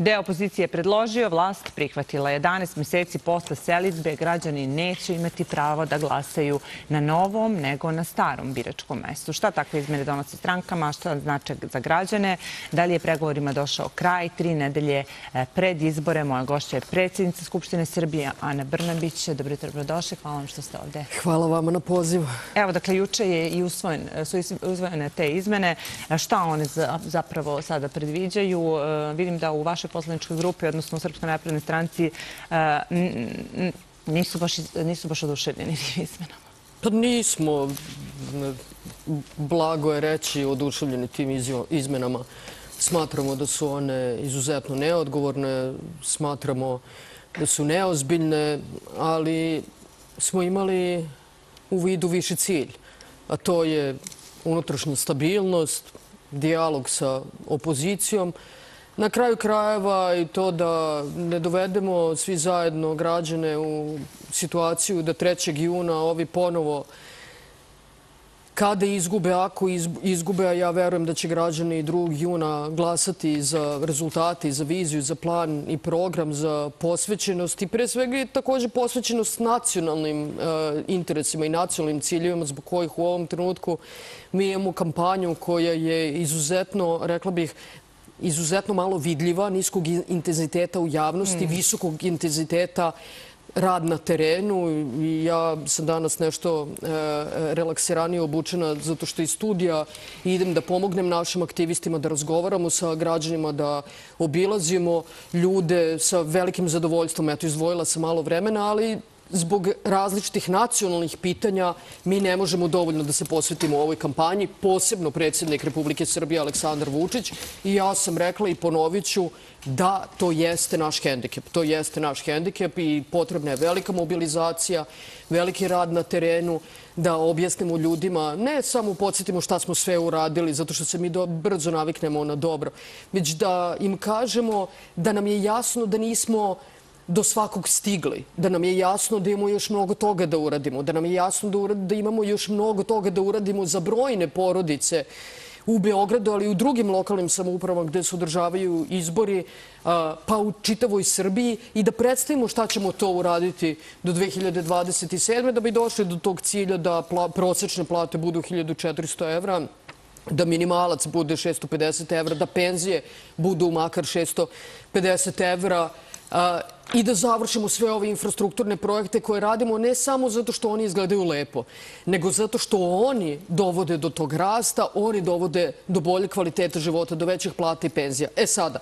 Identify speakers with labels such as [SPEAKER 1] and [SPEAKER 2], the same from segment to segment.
[SPEAKER 1] Deo opozicije je predložio, vlast prihvatila 11 mjeseci posle selitbe. Građani neće imati pravo da glasaju na novom nego na starom biračkom mestu. Šta takve izmene donosi strankama, šta znači za građane? Da li je pregovorima došao kraj? Tri nedelje e, pred izbore. Moja gošća je predsjednica Skupštine Srbije, Ana Brnabić. Dobro jutro, dobrodošli. Hvala vam što ste ovde.
[SPEAKER 2] Hvala vama na pozivu.
[SPEAKER 1] Evo, dakle, juče je i su uzvojene te izmene. Šta one zapravo sada predviđaju? E, vidim da u vašoj poslaničkoj grupi, odnosno u Srpskoj naprednoj stranci, e, baš nisu baš oduševljeni izmenama.
[SPEAKER 2] Pa nismo, blago je reći, oduševljeni tim izmenama. Smatramo da su one izuzetno neodgovorne, smatramo da su neozbiljne, ali smo imali u vidu viši cilj, a to je unutrašnja stabilnost, dijalog sa opozicijom, Na kraju krajeva i to da ne dovedemo svi zajedno građane u situaciju da 3. juna ovi ponovo kada izgube, ako izgube, a ja verujem da će građani 2. juna glasati za rezultati, za viziju, za plan i program, za posvećenost i pre svega i također posvećenost nacionalnim e, interesima i nacionalnim ciljevima zbog kojih u ovom trenutku mi imamo kampanju koja je izuzetno, rekla bih, izuzetno malo vidljiva, niskog intenziteta u javnosti, mm. visokog intenziteta rad na terenu. Ja sam danas nešto e, relaksiranije obučena zato što iz studija idem da pomognem našim aktivistima da razgovaramo sa građanima, da obilazimo ljude sa velikim zadovoljstvom. Eto, izvojila sam malo vremena, ali zbog različitih nacionalnih pitanja mi ne možemo dovoljno da se posvetimo ovoj kampanji, posebno predsjednik Republike Srbije Aleksandar Vučić. I ja sam rekla i ponovit ću da to jeste naš hendikep. To jeste naš hendikep i potrebna je velika mobilizacija, veliki rad na terenu, da objasnimo ljudima, ne samo podsjetimo šta smo sve uradili, zato što se mi brzo naviknemo na dobro, već da im kažemo da nam je jasno da nismo do svakog stigli, da nam je jasno da imamo još mnogo toga da uradimo, da nam je jasno da imamo još mnogo toga da uradimo za brojne porodice u Beogradu, ali i u drugim lokalnim samoupravama gde se održavaju izbori, pa u čitavoj Srbiji i da predstavimo šta ćemo to uraditi do 2027. da bi došli do tog cilja da prosečne plate budu 1400 evra, da minimalac bude 650 evra, da penzije budu makar 650 evra, i da završimo sve ove infrastrukturne projekte koje radimo ne samo zato što oni izgledaju lepo, nego zato što oni dovode do tog rasta, oni dovode do bolje kvalitete života, do većih plata i penzija. E sada,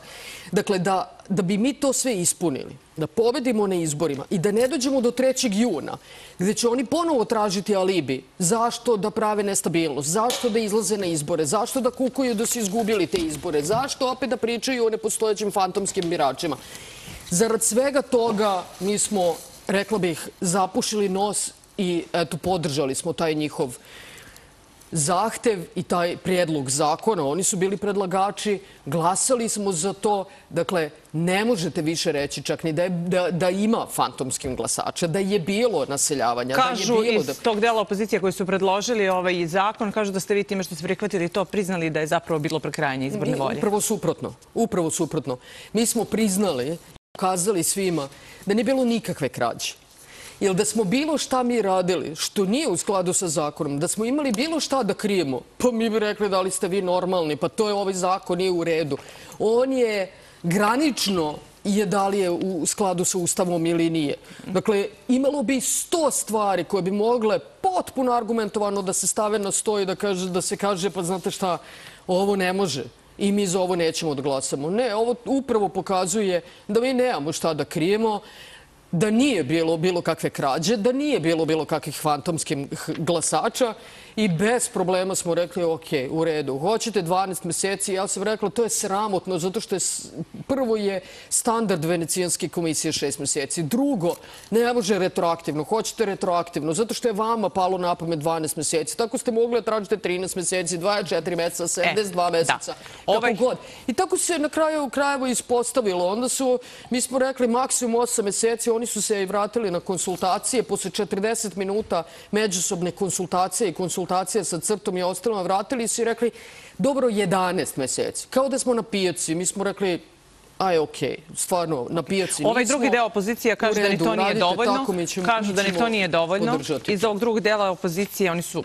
[SPEAKER 2] dakle, da bi mi to sve ispunili, da pobedimo na izborima i da ne dođemo do 3. juna, gdje će oni ponovo tražiti alibi zašto da prave nestabilnost, zašto da izlaze na izbore, zašto da kukuju da su izgubili te izbore, zašto opet da pričaju o nepostojećim fantomskim biračima. Zarad svega toga mi smo, rekla bih, zapušili nos i podržali smo taj njihov zahtev i taj prijedlog zakona. Oni su bili predlagači, glasali smo za to. Dakle, ne možete više reći čak ni da ima fantomskim glasača, da je bilo naseljavanja.
[SPEAKER 1] Kažu iz tog dela opozicije koji su predložili ovaj zakon, kažu da ste vi time što ste prihvatili to priznali da je zapravo bilo prekrajanje izborne volje.
[SPEAKER 2] Upravo suprotno. Upravo suprotno. Mi smo priznali ukazali svima da nije bilo nikakve krađe. Jer da smo bilo šta mi radili, što nije u skladu sa zakonom, da smo imali bilo šta da krijemo, pa mi bi rekli da li ste vi normalni, pa to je ovaj zakon, nije u redu. On je granično je da li je u skladu sa ustavom ili nije. Dakle, imalo bi sto stvari koje bi mogle potpuno argumentovano da se stave na stoji da se kaže, pa znate šta, ovo ne može i mi za ovo nećemo da glasamo. Ne, ovo upravo pokazuje da mi nemamo šta da krijemo da nije bilo bilo kakve krađe, da nije bilo bilo kakvih fantomskih glasača i bez problema smo rekli, ok, u redu, hoćete 12 meseci, ja sam rekla, to je sramotno, zato što je prvo je standard Venecijanske komisije 6 meseci, drugo, ne može retroaktivno, hoćete retroaktivno, zato što je vama palo na pamet 12 meseci, tako ste mogli da tražite 13 meseci, 24 meseca, 72 meseca, kako ovaj- god. I tako se na kraju krajevo ispostavilo, onda su, mi smo rekli maksimum 8 meseci, oni su se i vratili na konsultacije, posle 40 minuta međusobne konsultacije i konsultacije sa crtom i ostalima, vratili su i rekli dobro 11 meseci. Kao da smo na pijaci, mi smo rekli aj okej, stvarno, na pijaci nismo.
[SPEAKER 1] Ovaj drugi deo opozicije kaže da ni to nije dovoljno. Kažu da ni to nije dovoljno. Iz ovog drugog dela opozicije, oni su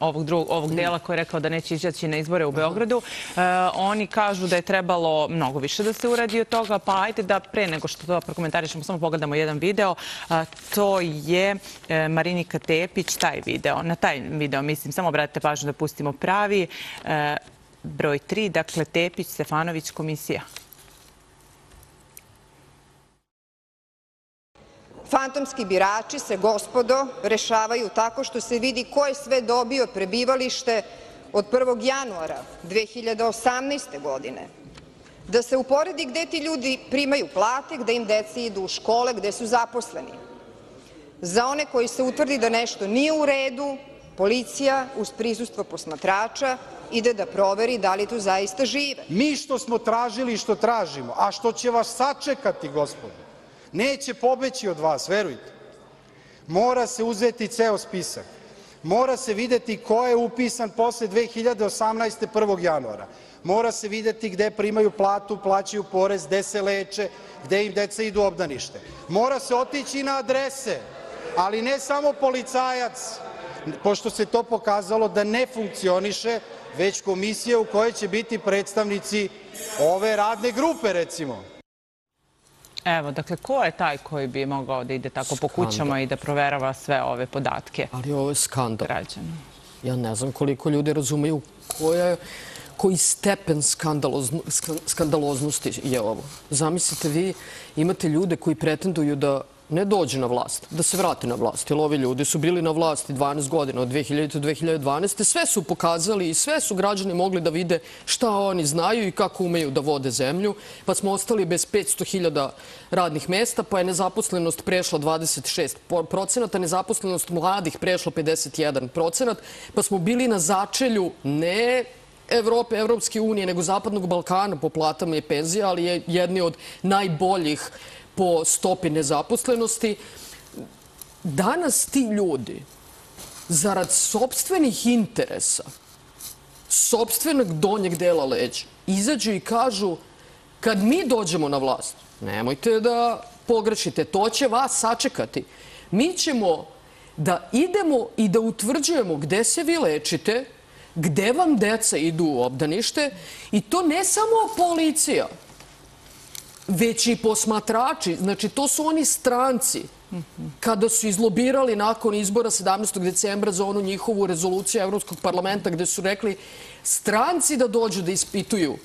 [SPEAKER 1] ovog dela koji je rekao da neće izaći na izbore u Beogradu, e, oni kažu da je trebalo mnogo više da se uradi od toga, pa ajde da pre nego što to prokomentarišemo, samo pogledamo jedan video. To je e, Marinika Tepić, taj video. Na taj video, mislim, samo obratite pažnju da pustimo pravi. E, broj 3, dakle, Tepić, Stefanović, komisija.
[SPEAKER 3] Fantomski birači se, gospodo, rešavaju tako što se vidi ko je sve dobio prebivalište od 1. januara 2018. godine, da se uporedi gde ti ljudi primaju plate, gde im deci idu u škole, gde su zaposleni. Za one koji se utvrdi da nešto nije u redu, policija uz prisustvo posmatrača ide da proveri da li tu zaista žive.
[SPEAKER 4] Mi što smo tražili i što tražimo, a što će vas sačekati, gospodo, neće pobeći od vas, verujte. Mora se uzeti ceo spisak. Mora se videti ko je upisan posle 2018. 1. januara. Mora se videti gde primaju platu, plaćaju porez, gde se leče, gde im deca idu u obdanište. Mora se otići na adrese, ali ne samo policajac, pošto se to pokazalo da ne funkcioniše, već komisija u kojoj će biti predstavnici ove radne grupe, recimo.
[SPEAKER 1] Evo, dakle, ko je taj koji bi mogao da ide tako po kućama i da proverava sve ove podatke?
[SPEAKER 2] Ali ovo je skandal. Ja ne znam koliko ljudi razumeju koji stepen skandaloznosti je ovo. Zamislite, vi imate ljude koji pretenduju da ne dođe na vlast, da se vrati na vlast. Jer ovi ljudi su bili na vlasti 12 godina, od 2000. do 2012. Sve su pokazali i sve su građani mogli da vide šta oni znaju i kako umeju da vode zemlju. Pa smo ostali bez 500.000 radnih mesta, pa je nezaposlenost prešla 26 procenata, nezaposlenost mladih prešla 51 procenat, pa smo bili na začelju ne Evrope, Evropske unije, nego Zapadnog Balkana po platama i penzija, ali je jedni od najboljih po stopi nezaposlenosti. Danas ti ljudi, zarad sobstvenih interesa, sobstvenog donjeg dela leđa, izađu i kažu kad mi dođemo na vlast, nemojte da pogrešite, to će vas sačekati. Mi ćemo da idemo i da utvrđujemo gde se vi lečite, gde vam deca idu u obdanište i to ne samo policija, već i posmatrači. Znači, to su oni stranci kada su izlobirali nakon izbora 17. decembra za onu njihovu rezoluciju Evropskog parlamenta gde su rekli stranci da dođu da ispituju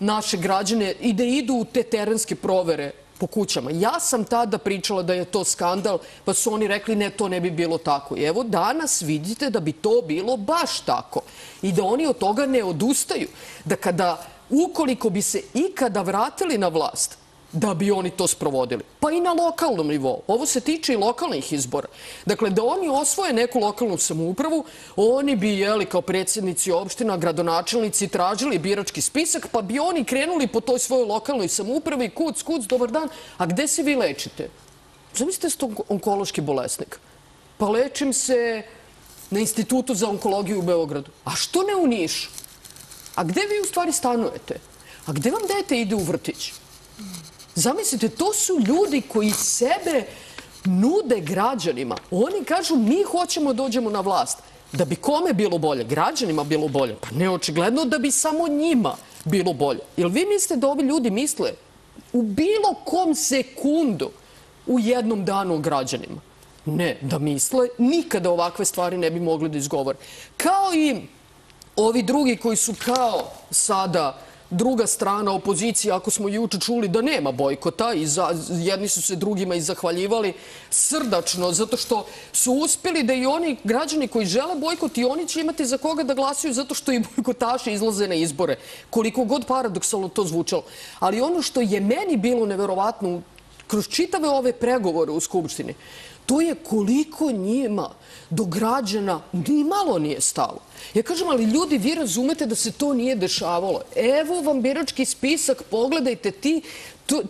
[SPEAKER 2] naše građane i da idu u te terenske provere po kućama. Ja sam tada pričala da je to skandal, pa su oni rekli ne, to ne bi bilo tako. I evo danas vidite da bi to bilo baš tako i da oni od toga ne odustaju. Da kada, ukoliko bi se ikada vratili na vlast, da bi oni to sprovodili. Pa i na lokalnom nivou. Ovo se tiče i lokalnih izbora. Dakle, da oni osvoje neku lokalnu samoupravu, oni bi, jeli, kao predsjednici opština, gradonačelnici, tražili birački spisak, pa bi oni krenuli po toj svojoj lokalnoj samoupravi, kuc, kuc, dobar dan, a gde se vi lečite? Zamislite ste onkološki bolesnik. Pa lečim se na Institutu za onkologiju u Beogradu. A što ne u Nišu? A gde vi u stvari stanujete? A gde vam dete ide u vrtić? Zamislite, to su ljudi koji sebe nude građanima. Oni kažu, mi hoćemo dođemo na vlast. Da bi kome bilo bolje? Građanima bilo bolje? Pa neočigledno da bi samo njima bilo bolje. Jel vi mislite da ovi ljudi misle u bilo kom sekundu u jednom danu o građanima? Ne, da misle, nikada ovakve stvari ne bi mogli da izgovore. Kao i ovi drugi koji su kao sada druga strana opozicije, ako smo juče čuli da nema bojkota, i jedni su se drugima i zahvaljivali srdačno, zato što su uspjeli da i oni građani koji žele bojkot i oni će imati za koga da glasuju zato što i bojkotaši izlaze na izbore. Koliko god paradoksalno to zvučalo. Ali ono što je meni bilo neverovatno kroz čitave ove pregovore u Skupštini, to je koliko njima do građana ni malo nije stalo. Ja kažem, ali ljudi, vi razumete da se to nije dešavalo. Evo vam birački spisak, pogledajte ti,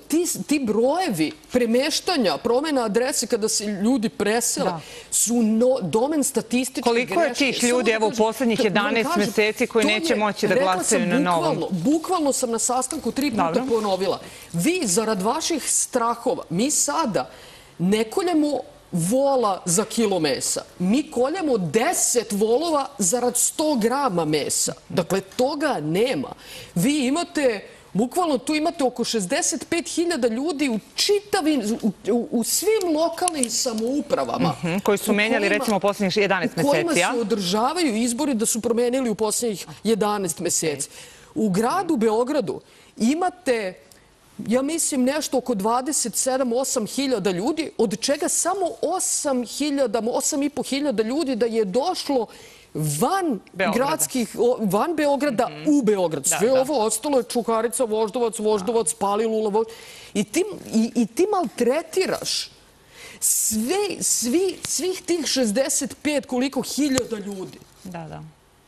[SPEAKER 2] ti, ti brojevi premeštanja, promjena adrese kada se ljudi presele su no, domen statističke
[SPEAKER 1] Koliko je tih ljudi, evo, u poslednjih 11 meseci koji neće moći da glasaju na novom?
[SPEAKER 2] Bukvalno sam na sastanku tri puta ponovila. Vi, zarad vaših strahova, mi sada ne koljemo vola za kilo mesa. Mi koljemo 10 volova zarad 100 grama mesa. Dakle, toga nema. Vi imate Bukvalno tu imate oko 65.000 ljudi u čitavim, u, svim lokalnim samoupravama.
[SPEAKER 1] Mhm, koji su menjali recimo u posljednjih 11 meseci?
[SPEAKER 2] U kojima se održavaju izbori da su promenili u posljednjih 11 meseci. U gradu Beogradu imate ja mislim nešto oko 27-8 hiljada ljudi, od čega samo 8 hiljada, 8,5 hiljada ljudi da je došlo van gradskih, van Beograda mhm. u Beograd. Sve ovo ostalo je Čukarica, Voždovac, Voždovac, Palilula. I ti, i, ti maltretiraš sve, svi, svih tih 65 koliko hiljada ljudi.
[SPEAKER 1] Da, da.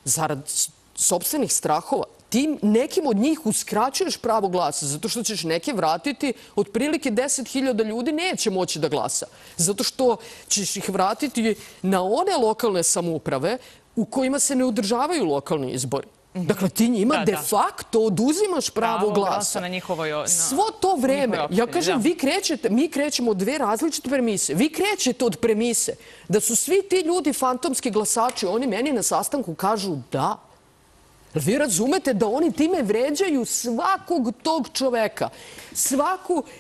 [SPEAKER 2] Zarad sobstvenih strahova ti nekim od njih uskraćuješ pravo glasa, zato što ćeš neke vratiti, otprilike 10.000 ljudi neće moći da glasa, zato što ćeš ih vratiti na one lokalne samouprave u kojima se ne udržavaju lokalni izbori. Mhm. Dakle, ti njima de facto oduzimaš pravo glasa. Svo to vreme, ja kažem, vi krećete, mi krećemo od dve različite premise. Vi krećete od premise da su svi ti ljudi fantomski glasači, oni meni na sastanku kažu da. Vi razumete da oni time vređaju svakog tog čoveka,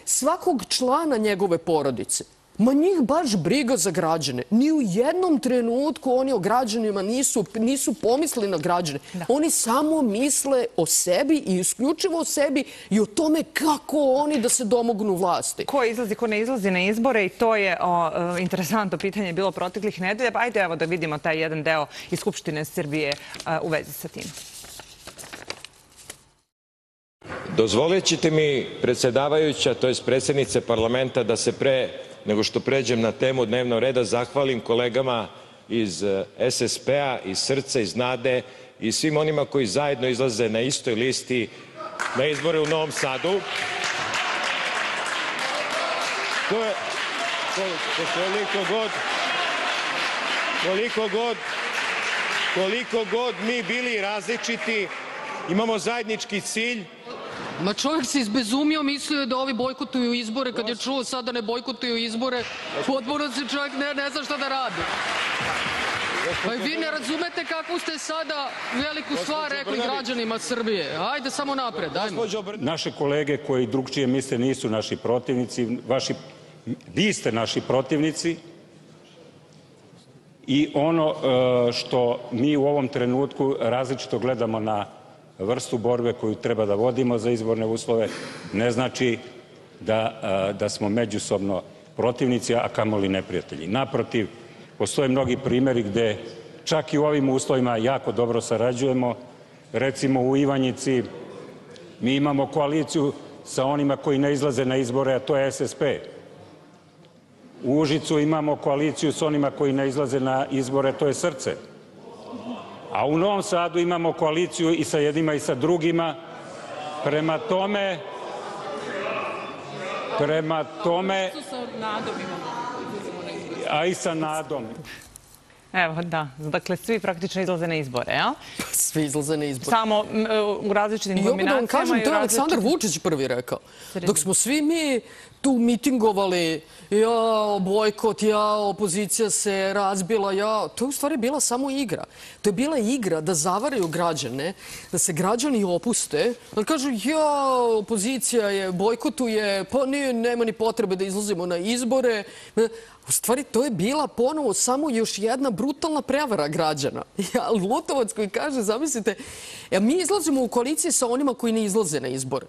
[SPEAKER 2] svakog člana njegove porodice. Ma njih baš briga za građane. Ni u jednom trenutku oni o građanima nisu, nisu pomislili na građane. Oni samo misle o sebi i isključivo o sebi i o tome kako oni da se domognu vlasti.
[SPEAKER 1] Ko izlazi, ko ne izlazi na izbore i to je o, e, interesantno pitanje bilo proteklih nedelja. Pa ajde evo da vidimo taj jedan deo iz Skupštine Srbije e, u vezi sa tim.
[SPEAKER 5] Dozvolit ćete mi, predsjedavajuća, to je predsjednice parlamenta, da se pre nego što pređem na temu dnevnog reda, zahvalim kolegama iz eh, SSP-a, iz Srca, iz Nade i svim onima koji zajedno izlaze na istoj listi na izbore u Novom Sadu. To je koliko god koliko god koliko god mi bili različiti imamo zajednički cilj
[SPEAKER 2] Ma čovjek se izbezumio, mislio da ovi bojkotuju izbore, kad je čuo sada ne bojkotuju izbore, potpuno se čovjek ne, ne zna šta da radi. Pa vi ne razumete kako ste sada veliku stvar rekli građanima Srbije. Ajde samo napred, dajmo.
[SPEAKER 6] Naše kolege koji drugčije misle nisu naši protivnici, vaši, vi ste naši protivnici i ono e, što mi u ovom trenutku različito gledamo na vrstu borbe koju treba da vodimo za izborne uslove ne znači da, da smo međusobno protivnici, a kamoli neprijatelji. Naprotiv, postoje mnogi primjeri gde čak i u ovim uslovima jako dobro sarađujemo. Recimo u Ivanjici mi imamo koaliciju sa onima koji ne izlaze na izbore, a to je SSP. U Užicu imamo koaliciju sa onima koji ne izlaze na izbore, to je Srce. A u Novom Sadu imamo koaliciju i sa jednima i sa drugima. Prema tome, prema tome, a i sa nadom.
[SPEAKER 1] Evo, da. Dakle, svi praktično izlaze na izbore, ja?
[SPEAKER 2] Svi izlaze na izbore.
[SPEAKER 1] Samo u različitim kombinacijama. I
[SPEAKER 2] da vam kažem, to je Aleksandar Vučić prvi rekao. Dok smo svi mi tu mitingovali, ja, bojkot, ja, opozicija se razbila, ja, to je u stvari bila samo igra. To je bila igra da zavaraju građane, da se građani opuste, da kažu, ja, opozicija je, bojkotuje, pa nema ni potrebe da izlazimo na izbore. U stvari, to je bila ponovo samo još jedna brutalna prevara građana. Ja, Lutovac koji kaže, zamislite, ja, mi izlazimo u koaliciji sa onima koji ne izlaze na izbore.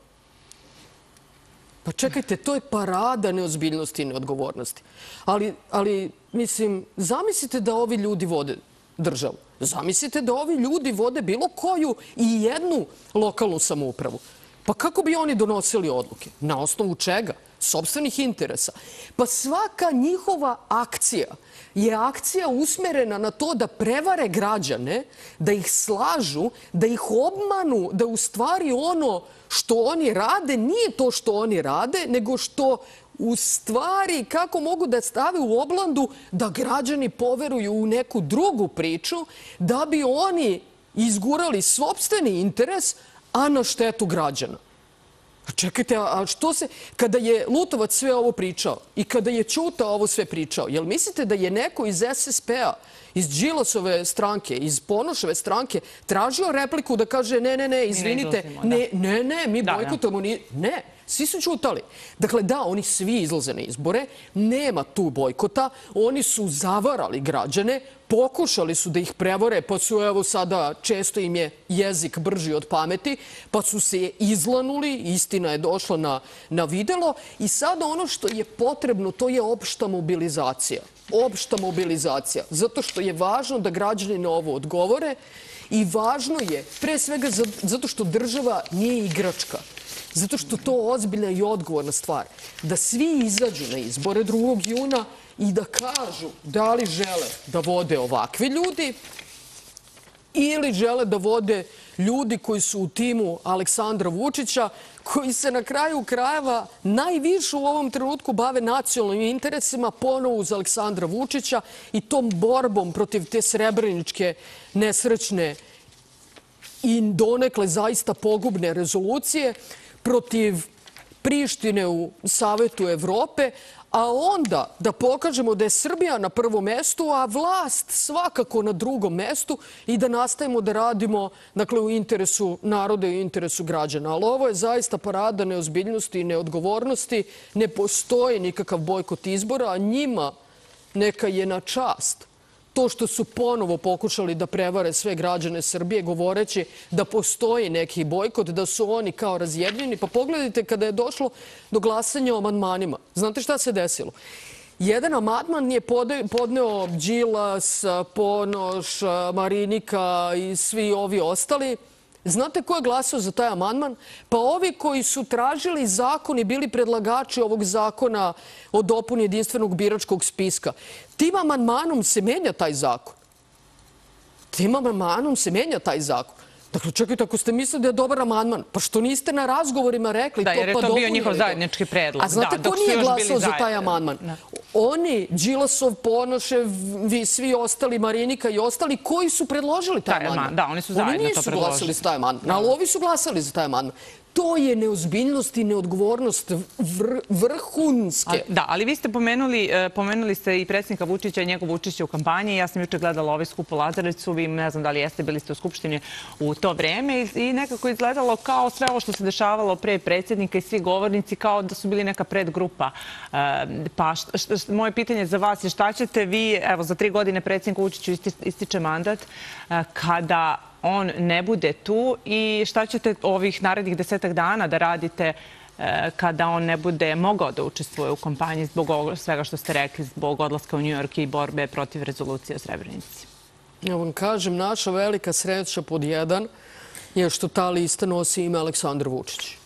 [SPEAKER 2] Pa čekajte, to je parada neozbiljnosti i neodgovornosti. Ali, ali, mislim, zamislite da ovi ljudi vode državu. Zamislite da ovi ljudi vode bilo koju i jednu lokalnu samoupravu. Pa kako bi oni donosili odluke? Na osnovu čega? Sobstvenih interesa. Pa svaka njihova akcija je akcija usmerena na to da prevare građane, da ih slažu, da ih obmanu, da u stvari ono što oni rade nije to što oni rade, nego što u stvari kako mogu da stave u oblandu da građani poveruju u neku drugu priču, da bi oni izgurali sobstveni interes, a na štetu građana. Čekajte, a što se, kada je Lutovac sve ovo pričao i kada je Ćuta ovo sve pričao, jel mislite da je neko iz SSP-a, iz Đilasove stranke, iz Ponoševe stranke, tražio repliku da kaže ne, ne, ne, izvinite, ne, ne, ne, mi bojkotamo, ne, Svi su čutali. Dakle, da, oni svi izlaze na izbore, nema tu bojkota, oni su zavarali građane, pokušali su da ih prevore, pa su, evo sada, često im je jezik brži od pameti, pa su se izlanuli, istina je došla na, na videlo i sada ono što je potrebno, to je opšta mobilizacija. Opšta mobilizacija, zato što je važno da građani na ovo odgovore i važno je, pre svega, zato što država nije igračka. Zato što to ozbiljna i odgovorna stvar. Da svi izađu na izbore 2. juna i da kažu da li žele da vode ovakvi ljudi ili žele da vode ljudi koji su u timu Aleksandra Vučića, koji se na kraju krajeva najviše u ovom trenutku bave nacionalnim interesima ponovo uz Aleksandra Vučića i tom borbom protiv te srebreničke nesrećne i donekle zaista pogubne rezolucije protiv Prištine u Savetu Evrope, a onda da pokažemo da je Srbija na prvom mestu, a vlast svakako na drugom mestu i da nastavimo da radimo dakle, u interesu naroda i u interesu građana. Ali ovo je zaista parada neozbiljnosti i neodgovornosti. Ne postoji nikakav bojkot izbora, a njima neka je na čast to što su ponovo pokušali da prevare sve građane Srbije govoreći da postoji neki bojkot, da su oni kao razjedljeni. Pa pogledajte kada je došlo do glasanja o amandmanima. Znate šta se desilo? Jedan amadman je podneo Đilas, Ponoš, Marinika i svi ovi ostali. Znate ko je glasao za taj amandman? Pa ovi koji su tražili zakon i bili predlagači ovog zakona o dopuni jedinstvenog biračkog spiska. Tim amandmanom se menja taj zakon. Tim amandmanom se menja taj zakon. Dakle, čekajte, ako ste mislili da je dobar amandman, pa što niste na razgovorima rekli
[SPEAKER 1] to
[SPEAKER 2] pa
[SPEAKER 1] dopunili? Da, jer je to bio njihov zajednički predlog.
[SPEAKER 2] A znate ko nije glasao za taj amandman? Oni, Đilasov, Ponošev, vi svi ostali, Marinika i ostali, koji su predložili taj amandman?
[SPEAKER 1] Da, oni su zajedno to predložili.
[SPEAKER 2] Oni nisu glasali za taj amandman, ali ovi su glasali za taj amandman. To je neozbiljnost i neodgovornost vrhunske.
[SPEAKER 1] Da, ali vi ste pomenuli, e, pomenuli ste i predsjednika Vučića i njegov učešće u kampanji. Ja sam juče gledala ovaj skup u Lazarecu. Vi ne znam da li jeste, bili ste u Skupštini u to vreme i nekako izgledalo kao sve ovo što se dešavalo pre predsjednika i svi govornici kao da su bili neka predgrupa. E, pa moje pitanje za vas je šta ćete vi, evo za tri godine predsjednika Vučiću ističe mandat, e, kada on ne bude tu i šta ćete ovih narednih desetak dana da radite e, kada on ne bude mogao da učestvuje u kompanji zbog svega što ste rekli, zbog odlaska u New York i borbe protiv rezolucije o Srebrenici?
[SPEAKER 2] Ja vam kažem, naša velika sreća pod jedan je što ta lista nosi ime Aleksandar Vučić.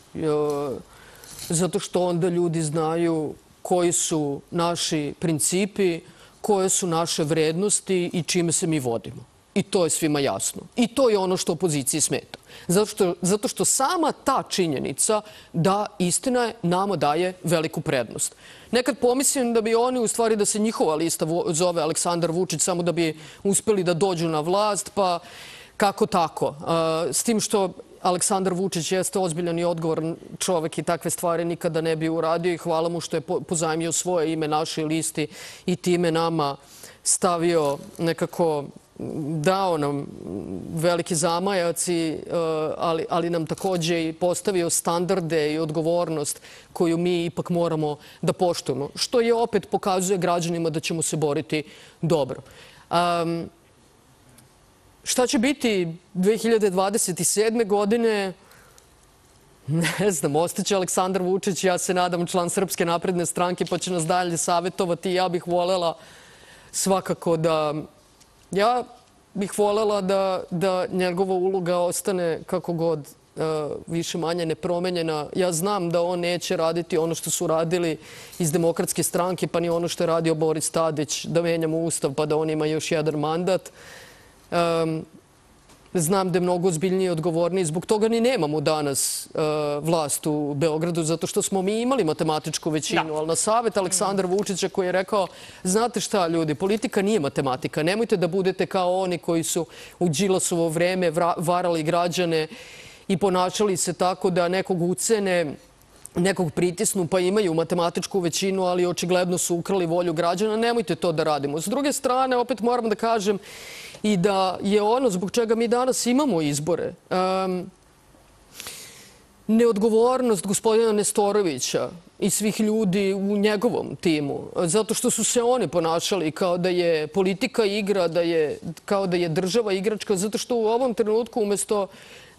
[SPEAKER 2] Zato što onda ljudi znaju koji su naši principi, koje su naše vrednosti i čime se mi vodimo. I to je svima jasno. I to je ono što opoziciji smeta. Zato što zato što sama ta činjenica da istina nama daje veliku prednost. Nekad pomislim da bi oni, u stvari da se njihova lista zove Aleksandar Vučić, samo da bi uspeli da dođu na vlast, pa kako tako. Uh, s tim što Aleksandar Vučić jeste ozbiljan i odgovoran čovek i takve stvari nikada ne bi uradio i hvala mu što je pozajmio svoje ime našoj listi i time nama stavio nekako dao nam veliki zamajac, eh, ali nam također i postavio standarde i odgovornost koju mi ipak moramo da poštujemo. Što je opet pokazuje građanima da ćemo se boriti dobro. Šta će biti 2027. godine? Ne znam, ostaće Aleksandar Vučić, ja se nadam član Srpske napredne stranke, pa će nas dalje savjetovati. Ja bih voljela svakako da Ja bih voljela da njegova uloga ostane kako god e, više manje nepromenjena. Ja znam da on neće raditi ono što su radili iz demokratske stranke, pa ni ono što je radio Boris Tadić, da menjamo ustav pa da on ima još jedan mandat znam da je mnogo ozbiljniji odgovorni. Zbog toga ni nemamo danas e, vlast u Beogradu, zato što smo mi imali matematičku većinu, ali na savjet Aleksandra Vučića koji je rekao, znate šta ljudi, politika nije matematika, nemojte da budete kao oni koji su u Đilasovo vreme varali građane i ponašali se tako da nekog ucene, nekog pritisnu pa imaju matematičku većinu, ali očigledno su ukrali volju građana. Nemojte to da radimo. S druge strane, opet moram da kažem, i da je ono zbog čega mi danas imamo izbore neodgovornost gospodina Nestorovića i svih ljudi u njegovom timu, zato što su se oni ponašali kao da je politika igra, kao da je država igračka, zato što u ovom trenutku umjesto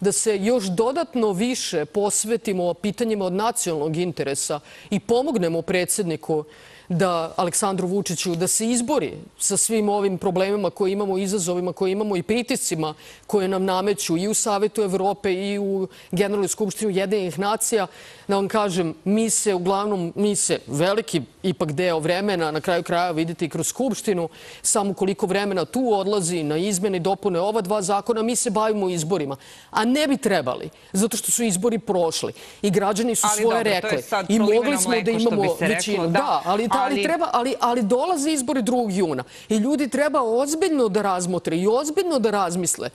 [SPEAKER 2] da se još dodatno više posvetimo pitanjima od nacionalnog interesa i pomognemo predsjedniku da Aleksandru Vučiću da se izbori sa svim ovim problemima koje imamo, izazovima koje imamo i pritiscima koje nam nameću i u Savetu Evrope i u Generalnoj skupštini jedinih nacija, da vam kažem, mi se uglavnom, mi se veliki ipak deo vremena, na kraju kraja vidite i kroz skupštinu, samo koliko vremena tu odlazi na izmene i dopune ova dva zakona, mi se bavimo izborima. A ne bi trebali, zato što su izbori prošli i građani su svoje rekli. I mogli smo da imamo većinu. Da, ali ali, treba, ali, ali dolaze izbori 2. juna i ljudi treba ozbiljno da razmotre i ozbiljno da razmisle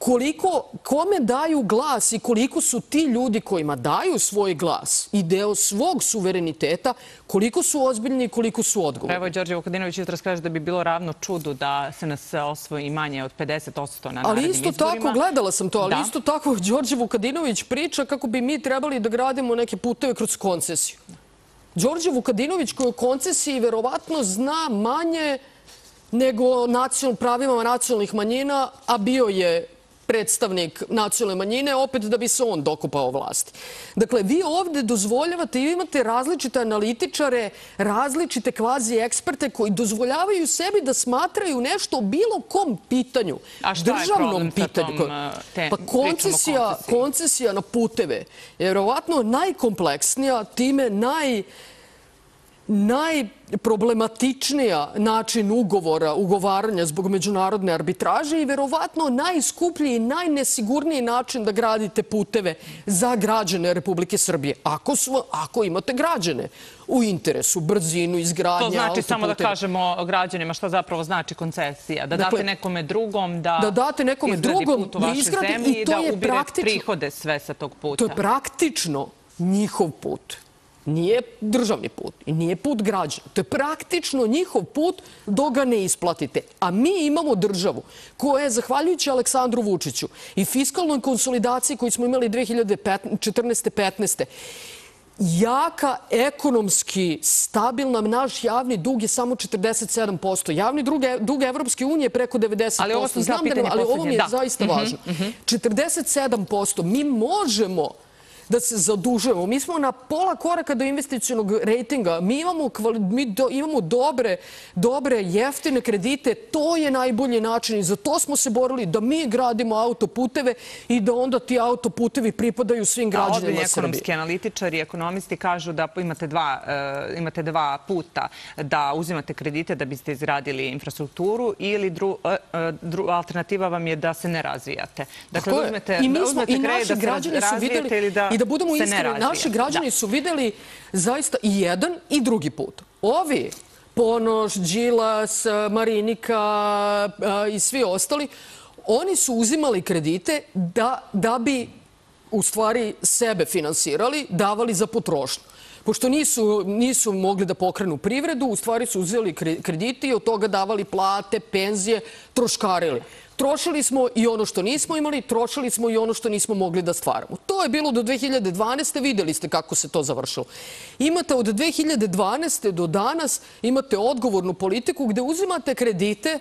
[SPEAKER 2] koliko, kome daju glas i koliko su ti ljudi kojima daju svoj glas i deo svog suvereniteta, koliko su ozbiljni i koliko su odgovorni.
[SPEAKER 1] Evo, Đorđe Vukadinović jutro kaže da bi bilo ravno čudu da se nas osvoji manje od 50% na narednim
[SPEAKER 2] izborima. Ali isto tako, gledala sam to, ali isto tako Đorđe Vukadinović priča kako bi mi trebali da gradimo neke puteve kroz koncesiju. Đorđe Vukadinović koji u koncesiji verovatno zna manje nego pravima nacionalnih manjina, a bio je predstavnik nacionalne manjine, opet da bi se on dokupao vlasti. Dakle, vi ovde dozvoljavate i imate različite analitičare, različite kvazi eksperte koji dozvoljavaju sebi da smatraju nešto o bilo kom pitanju.
[SPEAKER 1] A šta je problem sa tom
[SPEAKER 2] Pa koncesija na puteve je verovatno najkompleksnija, time naj najproblematičnija način ugovora, ugovaranja zbog međunarodne arbitraže i verovatno najskuplji i najnesigurniji način da gradite puteve za građane Republike Srbije. Ako, su, ako imate građane u interesu, brzinu, izgradnje
[SPEAKER 1] To znači samo da kažemo građanima šta zapravo znači koncesija. Da dakle, date nekome drugom da,
[SPEAKER 2] da date nekome drugom,
[SPEAKER 1] put u vašoj zemlji i, da ubirate prihode sve sa tog puta.
[SPEAKER 2] To je praktično njihov put nije državni put i nije put građana. To je praktično njihov put dok ga ne isplatite. A mi imamo državu koja je, zahvaljujući Aleksandru Vučiću i fiskalnoj konsolidaciji koju smo imali 2014-15. Jaka, ekonomski stabilna, naš javni dug je samo 47%. Javni dug Evropske unije je preko 90%.
[SPEAKER 1] Ali ovo Znam da
[SPEAKER 2] ali ovo mi je zaista mhm, važno. 47%. Mhm. Mi možemo da se zadužujemo. Mi smo na pola koraka do investicijonog rejtinga. Mi imamo dobre, jeftine kredite. To je najbolji način i za to smo se borili da mi gradimo autoputeve i da onda ti autoputevi pripadaju svim građanima Srbije. Odbili
[SPEAKER 1] ekonomski analitičari i ekonomisti kažu da imate dva eh, puta da uzimate kredite da biste izgradili infrastrukturu ili eh, eh, alternativa vam je da se ne razvijate. Dakle, uzmete kredit da se razvijete ili da
[SPEAKER 2] da budemo iskreni, naši građani su videli zaista i jedan i drugi put. Ovi, Ponoš, Đilas, Marinika i svi ostali, oni su uzimali kredite da bi u stvari sebe finansirali, davali za potrošnju. Pošto nisu nisu mogli da pokrenu privredu, u stvari su uzeli kredite i od toga davali plate, penzije, troškarili. Trošili smo i ono što nismo imali, trošili smo i ono što nismo mogli da stvaramo. To je bilo do 2012. Videli ste kako se to završilo. Imate od 2012. do danas, imate odgovornu politiku gde uzimate kredite,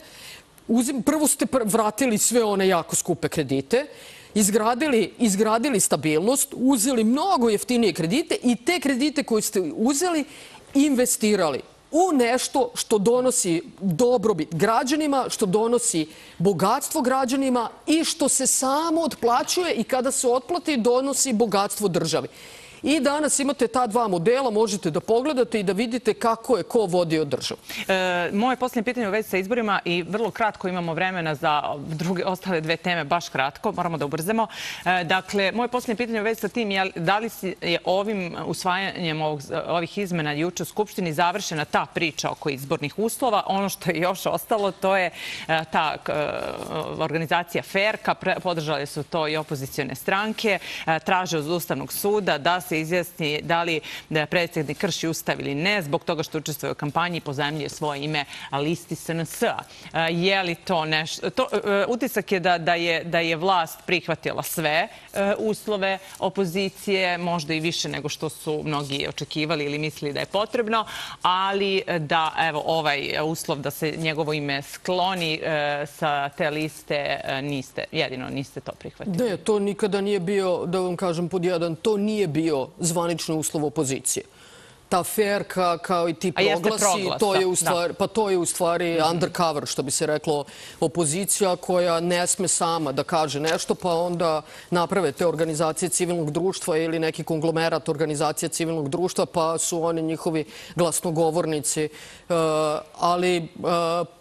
[SPEAKER 2] prvo ste vratili sve one jako skupe kredite, izgradili stabilnost, uzeli mnogo jeftinije kredite i te kredite koje ste uzeli investirali u nešto što donosi dobrobit građanima, što donosi bogatstvo građanima i što se samo otplaćuje i kada se otplati donosi bogatstvo državi. I danas imate ta dva modela, možete da pogledate i da vidite kako je ko vodio državu.
[SPEAKER 1] E, moje posljednje pitanje u vezi sa izborima i vrlo kratko imamo vremena za druge, ostale dve teme, baš kratko, moramo da ubrzemo. E, dakle, moje posljednje pitanje u vezi sa tim je da li je ovim usvajanjem ovog, ovih izmena juče u Skupštini završena ta priča oko izbornih uslova. Ono što je još ostalo, to je e, ta e, organizacija FERKA, podržali su to i opozicijone stranke, e, traže od Ustavnog suda da se izjasni da li e, predsjednik krši ustav ili ne, zbog toga što učestvuje u kampanji i pozajemljuje svoje ime listi SNS-a. E, je li to nešto... To, e, utisak je da je vlast prihvatila sve uslove opozicije, možda i više nego što su mnogi očekivali ili mislili da je potrebno, ali da evo ovaj uslov da se njegovo ime skloni sa te liste niste, jedino niste to prihvatili.
[SPEAKER 2] Ne, to nikada nije bio, da vam kažem pod jedan, to nije bio zvanični uslov opozicije ta ferka kao i ti proglasi, to je u stvari, pa to je u stvari undercover, što bi se reklo, opozicija koja ne sme sama da kaže nešto, pa onda naprave te organizacije civilnog društva ili neki konglomerat organizacije civilnog društva, pa su oni njihovi glasnogovornici. E, ali e,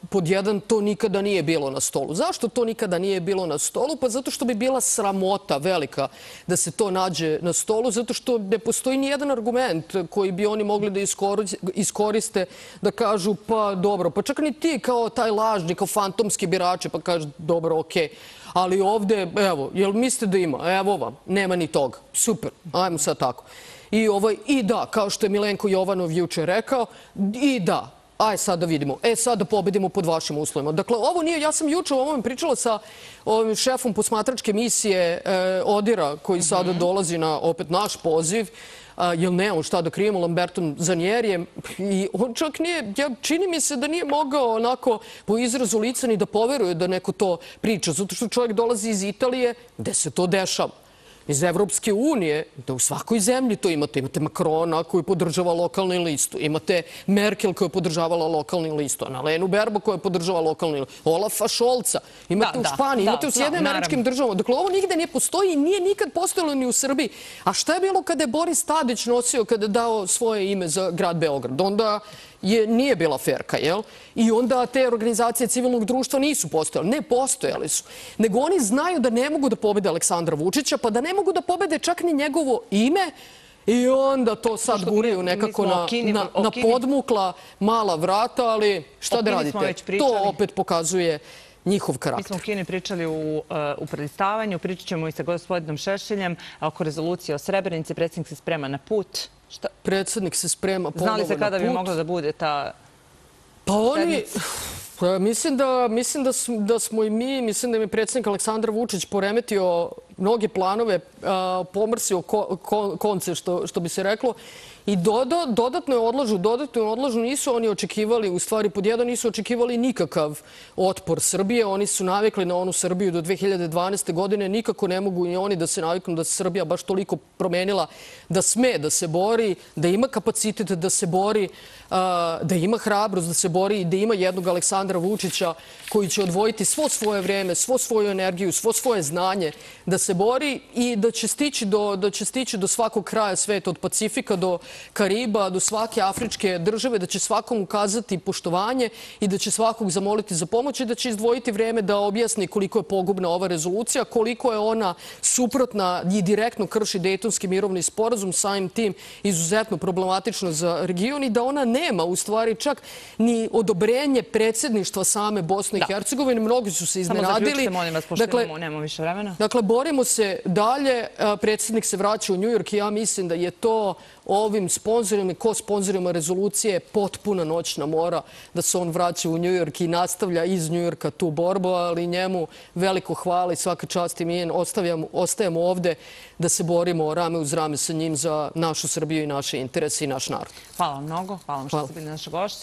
[SPEAKER 2] pod jedan to nikada nije bilo na stolu. Zašto to nikada nije bilo na stolu? Pa zato što bi bila sramota velika da se to nađe na stolu, zato što ne postoji ni jedan argument koji bi on oni mogli da iskoriste da kažu pa dobro, pa čak ni ti kao taj lažni, kao fantomski birače pa kažu dobro, okej. Ali ovde, evo, jel mislite da ima? Evo vam, nema ni toga. Super, ajmo sad tako. I, ovaj, I da, kao što je Milenko Jovanov juče rekao, i da, aj sad da vidimo. E, sad da pobedimo pod vašim uslovima. Dakle, ovo nije, ja sam juče u ovom pričala sa ovim šefom posmatračke misije e, Odira, koji sada mhm. dolazi na opet naš poziv jer nemamo šta da krijemo Lambertom Zanjerijem. I on čak nije, čini mi se da nije mogao onako po izrazu lica ni da poveruje da neko to priča, zato što čovjek dolazi iz Italije gde se to dešava iz Evropske unije, da u svakoj zemlji to imate. Imate Makrona koji podržava lokalni listu, imate Merkel koja je podržavala lokalni listu, Lenu Berbo koja je podržava lokalni listu, Olafa Šolca, imate u Španiji, imate u Sjednim američkim državama. Dakle, ovo nigde nije postoji i nije nikad postojalo ni u Srbiji. A šta je bilo kada je Boris Tadić nosio kada je dao svoje ime za grad Beograd? Onda je, nije bila ferka, jel? I onda te organizacije civilnog društva nisu postojale. Ne, postojali su. Nego oni znaju da ne mogu da pobede Aleksandra Vučića, pa da ne mogu da pobede čak ni njegovo ime, I onda to sad guraju nekako na, na, na podmukla mala vrata, ali šta da radite? To opet pokazuje njihov karakter.
[SPEAKER 1] Mi smo u Kini pričali u, uh, u predistavanju, pričat ćemo i sa gospodinom Šešeljem oko rezolucije o Srebrenici. Predsjednik se sprema na put.
[SPEAKER 2] Šta? Predsjednik se sprema ponovo na put.
[SPEAKER 1] Znali se kada bi moglo da bude ta
[SPEAKER 2] Pa oni... Pa mislim da, mislim da, da smo i mi, mislim da mi predsjednik Aleksandar Vučić poremetio mnoge planove, pomrsio konce, što, što bi se reklo, i dodo, dodatno je odlažu, dodatno je odlažu, nisu oni očekivali, u stvari pod jedan nisu očekivali nikakav otpor Srbije, oni su navikli na onu Srbiju do 2012. godine, nikako ne mogu i oni da se naviknu da se Srbija baš toliko promenila, da sme da se bori, da ima kapacitet da se bori, da ima hrabrost da se bori i da ima jednog Aleksandra Vučića koji će odvojiti svo svoje vreme, svo svoju energiju, svo svoje znanje da se bori i da će stići do, da će stići do svakog kraja sveta, od Pacifika do Kariba, do svake afričke države, da će svakom ukazati poštovanje i da će svakog zamoliti za pomoć i da će izdvojiti vreme da objasni koliko je pogubna ova rezolucija, koliko je ona suprotna i direktno krši Dejtonski mirovni sporazum, samim tim izuzetno problematično za region i da ona nema u stvari čak ni odobrenje predsjedništva same Bosne i Hercegovine. Mnogi su se iznenadili. Samo zaključite,
[SPEAKER 1] molim vas, pošto dakle, nemamo više vremena.
[SPEAKER 2] Dakle, borimo se dalje. Predsjednik se vraća u Njujork i ja mislim da je to ovim sponsorima i ko sponsorima rezolucije potpuna noćna mora da se on vraća u Njujork i nastavlja iz Njujorka tu borbu, ali njemu veliko hvala i svaka čast i mi ostajemo ovde da se borimo rame uz rame sa njim za našu Srbiju i naše interese i naš narod.
[SPEAKER 1] Hvala vam mnogo. Hvala vam što ste bili naša gošća.